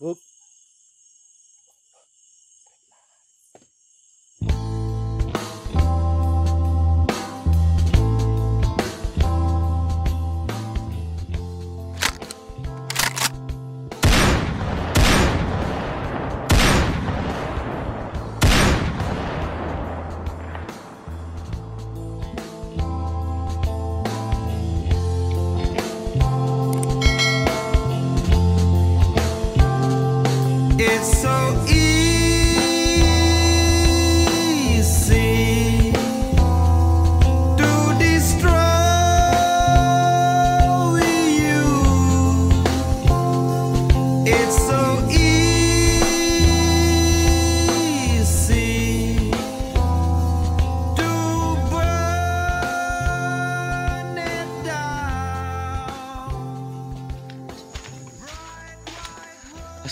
Whoop.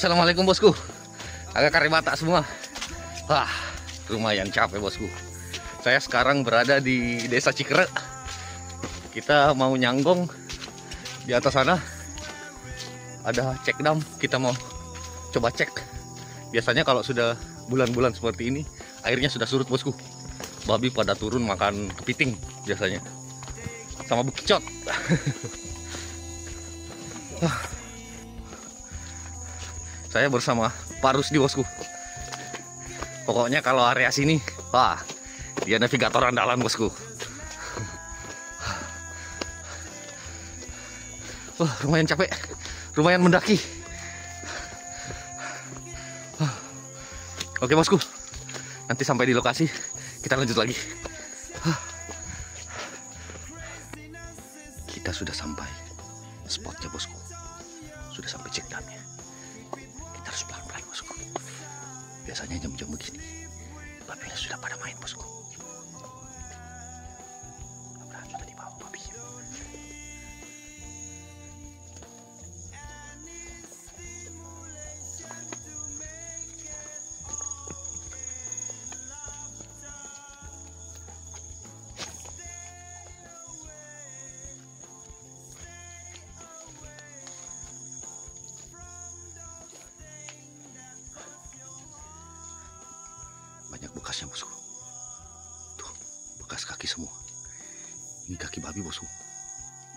Assalamualaikum bosku. Agak karibata semua. Wah lumayan capek bosku. Saya sekarang berada di desa Cikere Kita mau nyanggong Di atas sana. Ada cek dam Kita mau coba cek. Biasanya kalau sudah bulan-bulan seperti ini Airnya sudah surut bosku. Babi pada turun makan kepiting biasanya. Sama bukicot saya bersama Pak Rusdi bosku. Pokoknya kalau area sini wah dia navigator andalan bosku. Wah lumayan capek. Lumayan mendaki. Oke bosku. Nanti sampai di lokasi kita lanjut lagi. Kita sudah sampai spotnya bosku. Sudah sampai cek biasanya jam-jam begini. Babinya sudah pada main bosku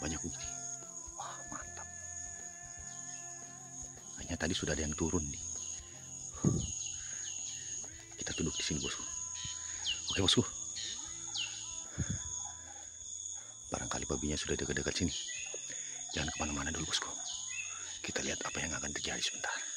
banyak begini wah mantap. Hanya tadi sudah ada yang turun nih. Kita duduk di sini bosku. Oke bosku. Barangkali babinya sudah dekat-dekat sini. Jangan ke mana-mana dulu bosku. Kita lihat apa yang akan terjadi sebentar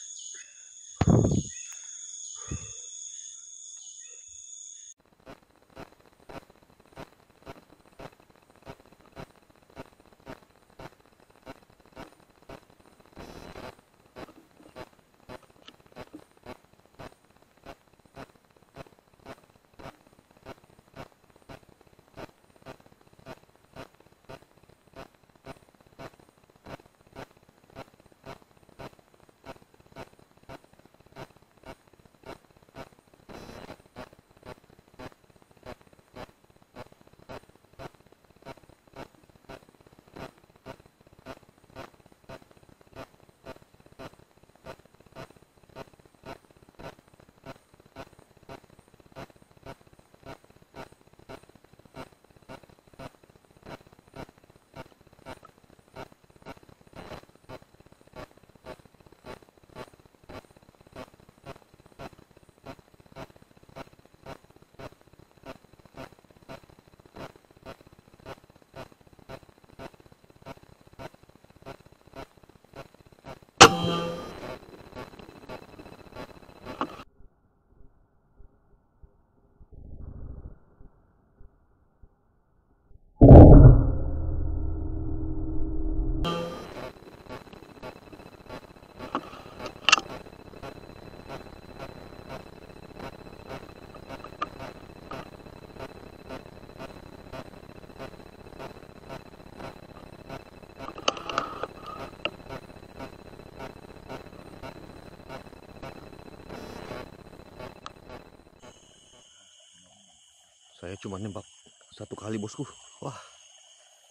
Saya cuma nembak satu kali bosku. Wah,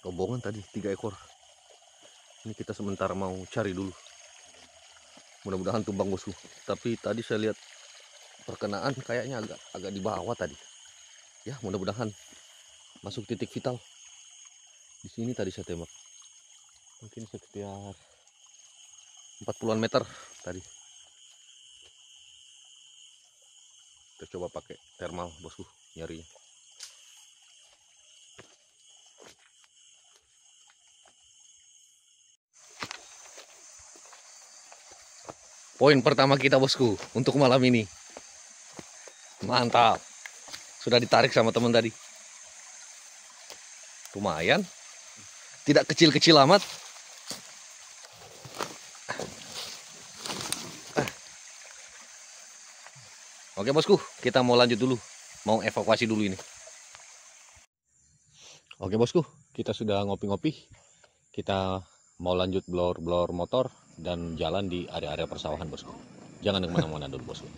rombongan tadi tiga ekor. Ini kita sementara mau cari dulu. mudah-mudahan tumbang bosku tapi tadi saya lihat perkenaan kayaknya agak agak di bawah tadi ya mudah-mudahan masuk titik vital di sini tadi saya tembak mungkin sekitar 40-an meter tadi kita coba pakai thermal bosku nyarinya poin pertama kita bosku untuk malam ini. Mantap. Sudah ditarik sama teman tadi. Lumayan. Tidak kecil-kecil amat. Oke bosku, kita mau lanjut dulu. Mau evakuasi dulu ini. Oke bosku, kita sudah ngopi-ngopi. Kita mau lanjut blor-blor motor dan jalan di area-area persawahan bosku. Jangan ke mana-mana dulu bosku.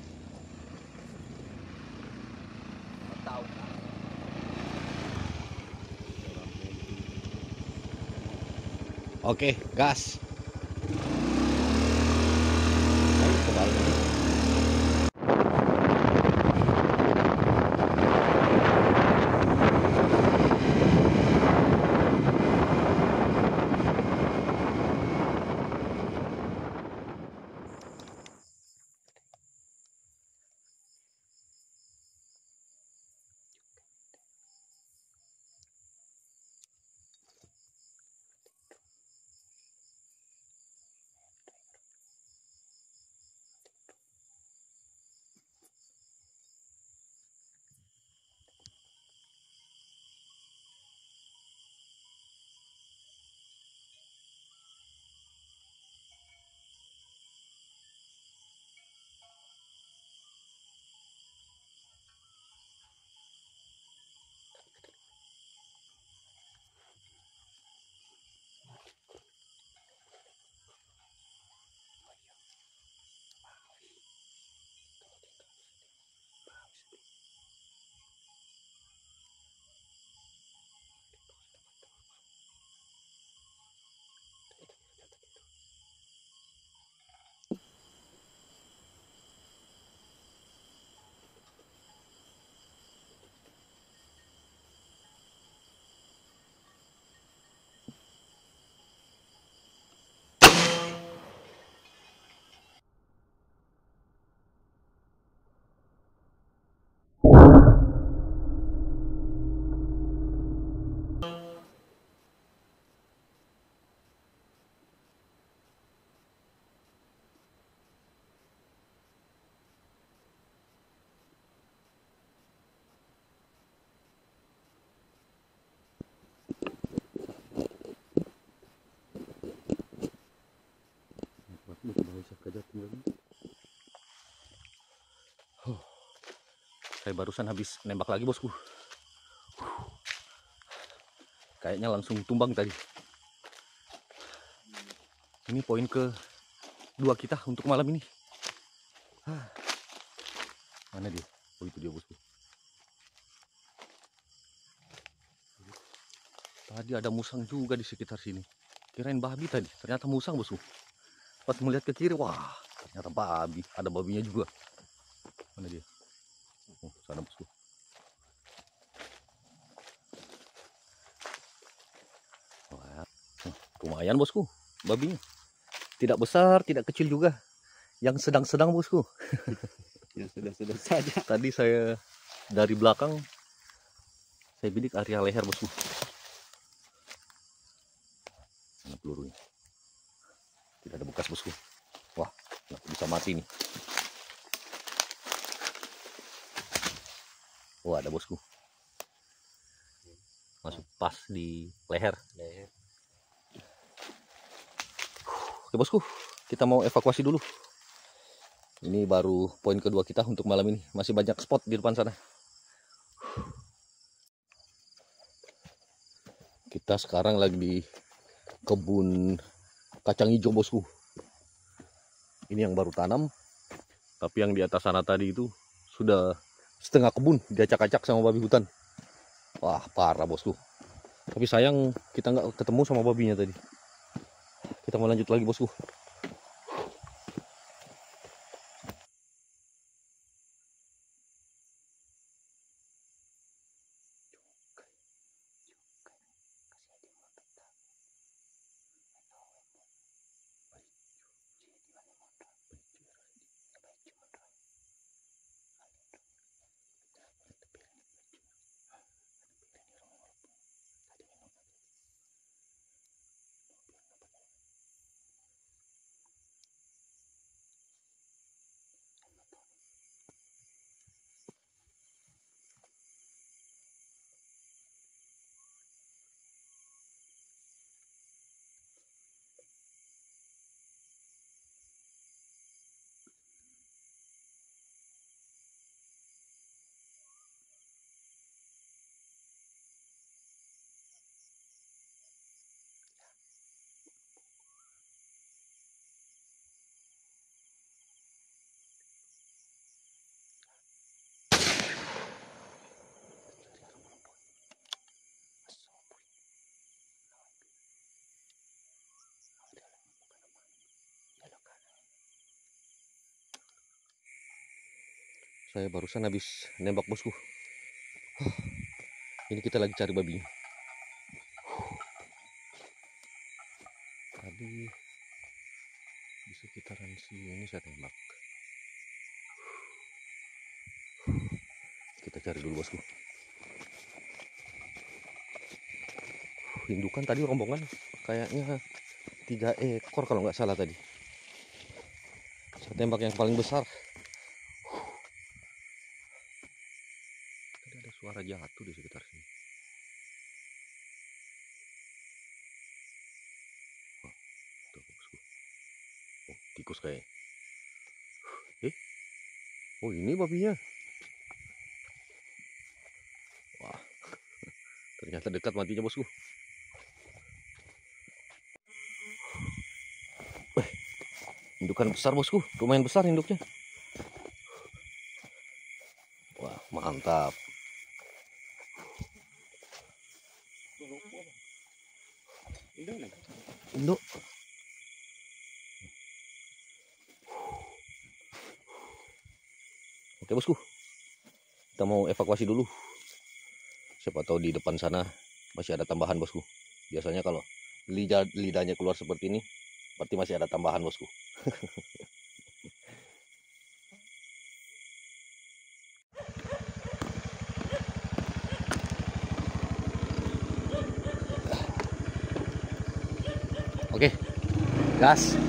Oke, gas. Saya barusan habis nembak lagi bosku. Kayaknya langsung tumbang tadi. Ini poin ke dua kita untuk malam ini. Hah. Mana dia? Oh itu dia bosku. Tadi ada musang juga di sekitar sini. Kirain babi tadi, ternyata musang bosku. Pas melihat ke kiri, wah ternyata babi. Ada babinya juga. Mana dia? Oh, sana bosku. Wah, oh, lumayan bosku, babinya. Tidak besar, tidak kecil juga. Yang sedang-sedang bosku. yang sudah-sudah saja. Tadi saya dari belakang, saya bidik area leher bosku. Mana pelurunya? Tidak ada bekas bosku. Wah, nggak bisa mati nih. Wah, ada bosku. Masuk pas di leher. Leher. Oke bosku, kita mau evakuasi dulu. Ini baru poin kedua kita untuk malam ini. Masih banyak spot di depan sana. Kita sekarang lagi di kebun kacang hijau bosku. Ini yang baru tanam. Tapi yang di atas sana tadi itu sudah setengah kebun diacak-acak sama babi hutan. Wah parah bosku. Tapi sayang kita nggak ketemu sama babinya tadi. Kita mau lanjut lagi bosku. Saya barusan habis nembak bosku. Ini kita lagi cari babinya. Huh. Tadi di sekitaran sini saya tembak. Kita cari dulu bosku. Indukan tadi rombongan kayaknya tiga ekor kalau nggak salah tadi. Saya tembak yang paling besar. Tadi ada suara jatuh di sekitar sini. Wah, tuh bosku. Oh, tikus kayaknya. Eh? Oh, ini babinya. Wah. Ternyata dekat matinya, bosku. Weh, indukan besar, bosku. Lumayan besar induknya. Wah, mantap. Induk. Oke bosku, kita mau evakuasi dulu. Siapa tahu di depan sana masih ada tambahan bosku. Biasanya kalau lidah lidahnya keluar seperti ini, berarti masih ada tambahan bosku. Oke, gas.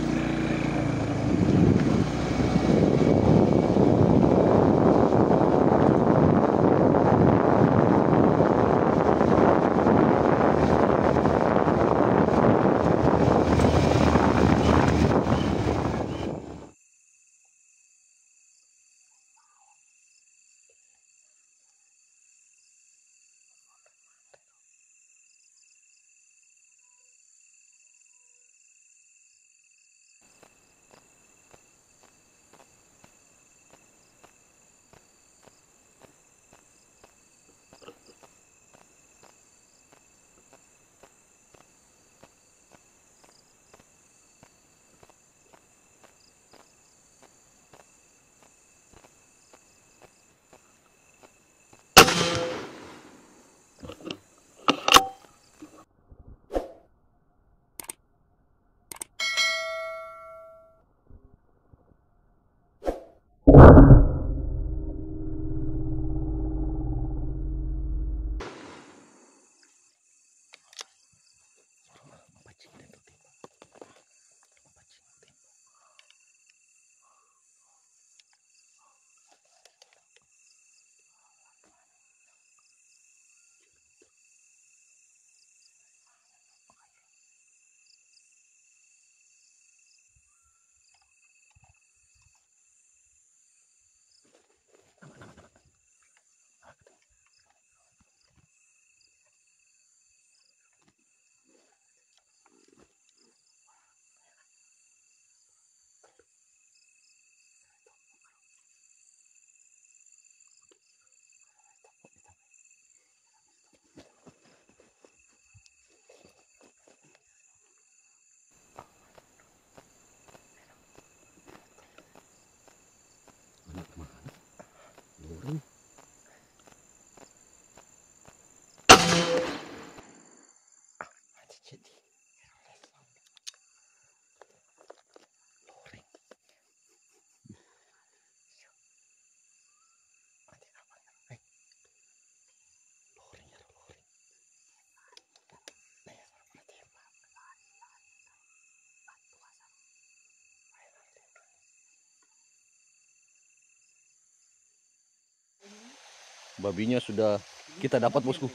Babinya sudah kita dapat bosku.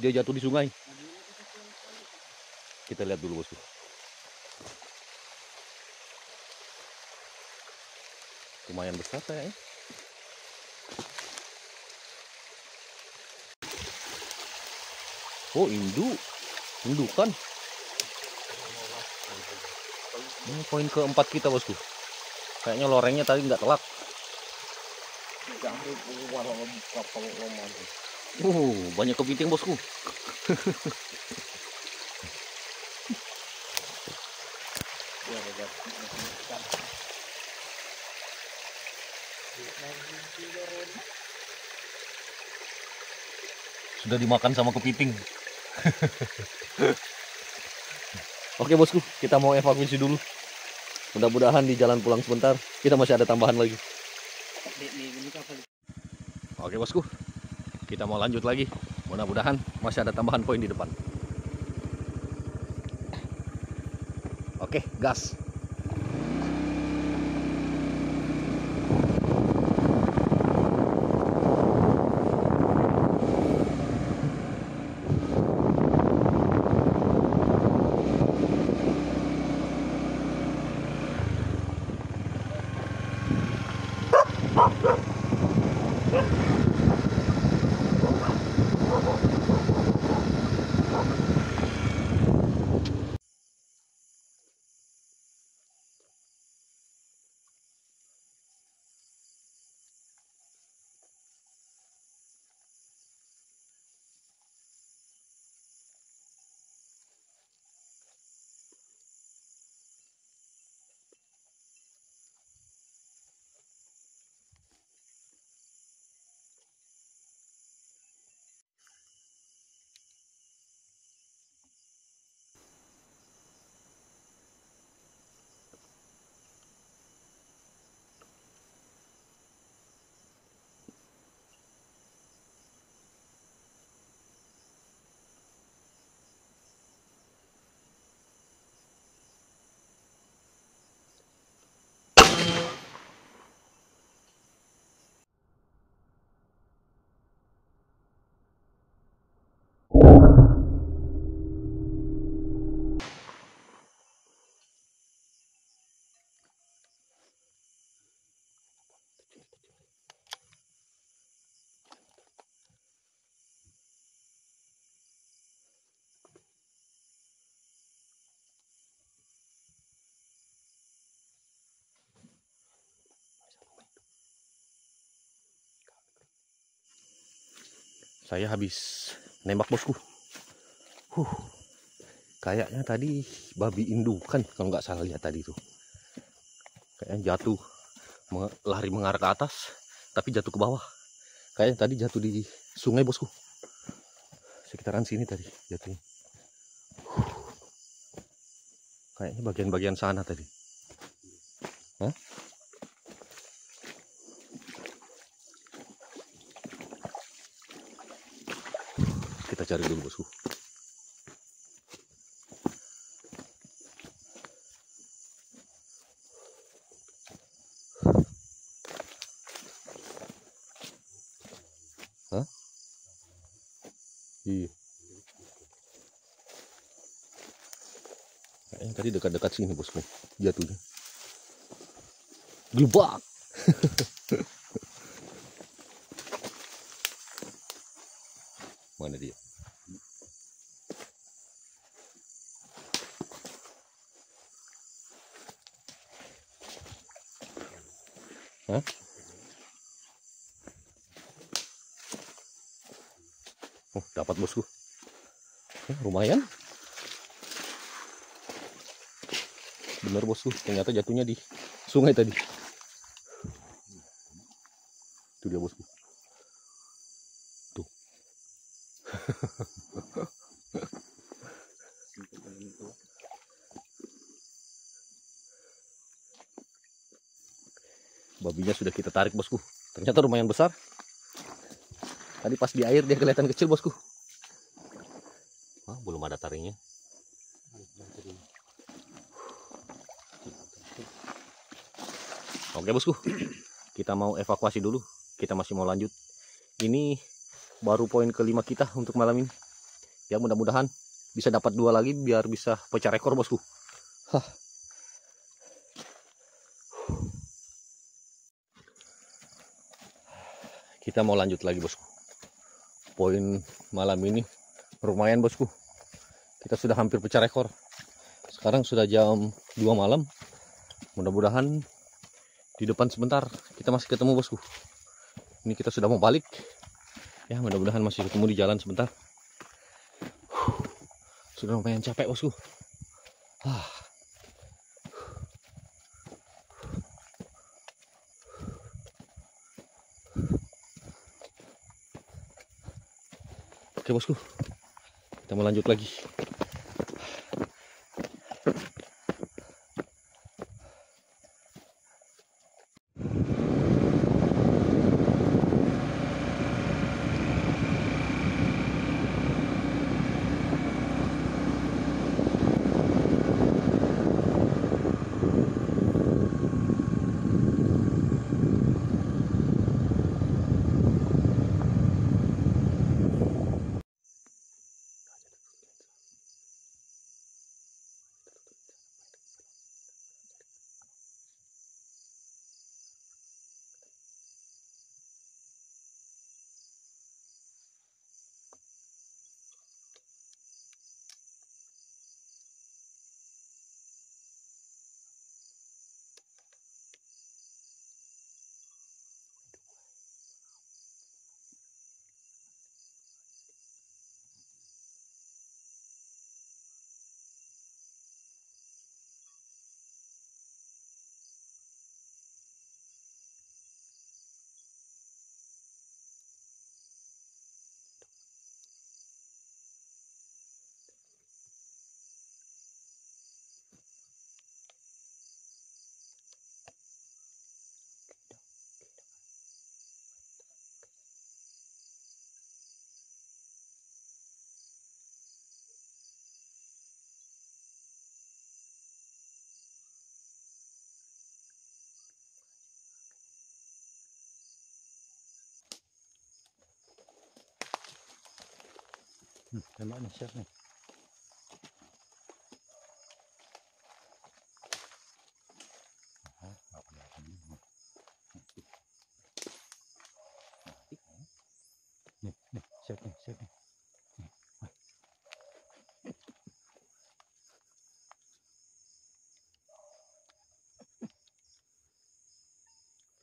Dia jatuh di sungai. Kita lihat dulu bosku. Lumayan besar kayaknya. Oh induk, indukan. Ini poin keempat kita bosku. Kayaknya lorengnya tadi nggak telak. Uh, banyak kepiting bosku. Sudah dimakan sama kepiting. Oke bosku, kita mau evakuasi dulu. Mudah-mudahan di jalan pulang sebentar kita masih ada tambahan lagi. Oke bosku, kita mau lanjut lagi. Mudah-mudahan masih ada tambahan poin di depan. Oke, gas. Saya habis nembak bosku. Huh. Kayaknya tadi babi indukan kalau nggak salah lihat tadi tuh. Kayaknya jatuh lari mengarah ke atas tapi jatuh ke bawah. Kayaknya tadi jatuh di sungai bosku. Sekitaran sini tadi jatuhnya. Huh. Kayaknya bagian-bagian sana tadi. Hah? Cari dulu bosku. Iya. Tadi dekat-dekat sini bosku jatuhnya. Gelubak. Mana dia? Hah? Oh, dapat bosku. Eh, lumayan. Bener bosku, ternyata jatuhnya di sungai tadi. Itu dia bosku. Tuh. Babinya sudah kita tarik bosku. Ternyata lumayan besar. Tadi pas di air dia kelihatan kecil bosku. Wah, belum ada taringnya. Oke bosku, kita mau evakuasi dulu. Kita masih mau lanjut. Ini baru poin kelima kita untuk malam ini. Ya mudah-mudahan bisa dapat dua lagi biar bisa pecah rekor bosku. Hah. Kita mau lanjut lagi bosku. Poin malam ini lumayan bosku. Kita sudah hampir pecah rekor. Sekarang sudah jam 2 malam. Mudah-mudahan di depan sebentar kita masih ketemu bosku. Ini kita sudah mau balik. Ya mudah-mudahan masih ketemu di jalan sebentar. Sudah lumayan capek bosku. Bosku, kita mau lanjut lagi. Hmm, tembak nih, siap nih. Ah, nggak kelihatan nih. Mati kayaknya. Nih, nih, siap nih, siap nih. Nih, ah.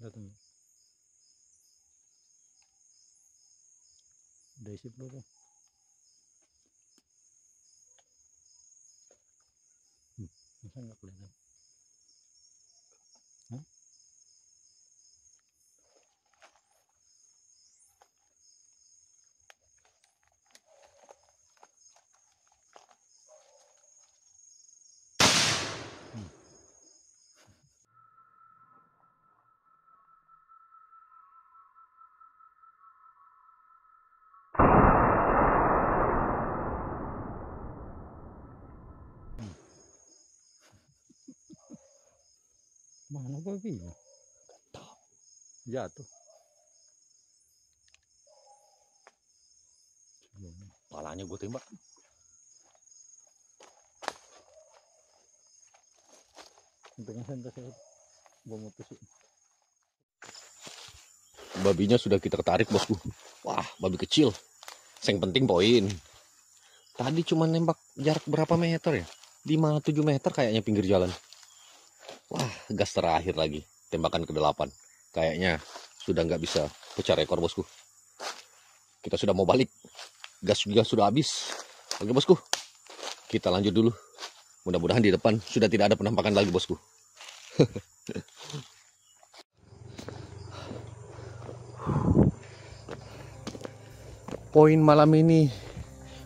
Kelihatan nggak? Kelihatan? Hah? Hmm. Mana babinya? Jatuh. Sebelumnya. Palanya gue tembak. Saya saya gua mutusin. Babinya sudah kita tarik bosku. Wah, babi kecil. Yang penting poin. Tadi cuma nembak jarak berapa meter ya? 5-7 meter kayaknya pinggir jalan. Wah, gas terakhir lagi. Tembakan ke-8. Kayaknya sudah nggak bisa pecah rekor bosku. Kita sudah mau balik. Gas juga sudah habis. Oke bosku. Kita lanjut dulu. Mudah-mudahan di depan sudah tidak ada penampakan lagi bosku. Poin malam ini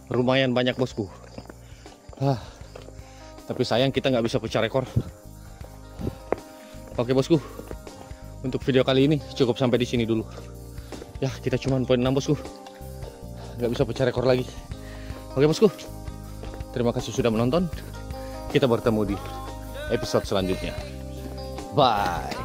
lumayan banyak bosku. Ah, tapi sayang kita nggak bisa pecah rekor. Oke bosku, untuk video kali ini cukup sampai di sini dulu. Ya kita cuma poin 6 bosku, nggak bisa pecah rekor lagi. Oke bosku, terima kasih sudah menonton. Kita bertemu di episode selanjutnya. Bye.